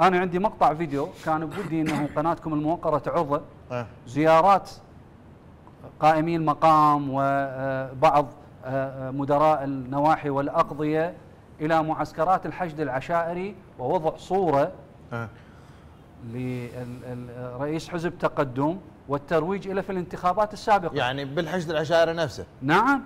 أنا عندي مقطع فيديو كان بودي إنه قناتكم الموقرة تعرضه آه. زيارات قائمي المقام وبعض آه، آه، مدراء النواحي والأقضية إلى معسكرات الحشد العشائري ووضع صورة لرئيس حزب تقدم والترويج له في الانتخابات السابقة. يعني بالحشد العشائري نفسه؟ نعم.